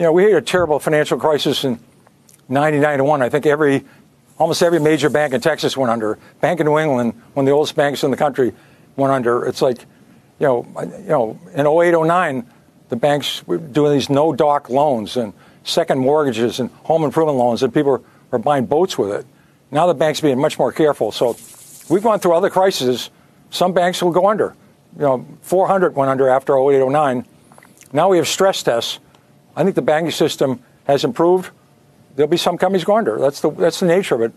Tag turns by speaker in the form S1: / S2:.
S1: you know, we had a terrible financial crisis in 99 to 1. I think every, almost every major bank in Texas went under. Bank of New England, one of the oldest banks in the country, went under. It's like, you know, you know, in 08, 09, the banks were doing these no doc loans and second mortgages and home improvement loans, and people were buying boats with it. Now the banks are being much more careful. So we've gone through other crises. Some banks will go under. You know, 400 went under after 08, 09. Now we have stress tests. I think the banking system has improved. There'll be some companies go under. That's the that's the nature of it.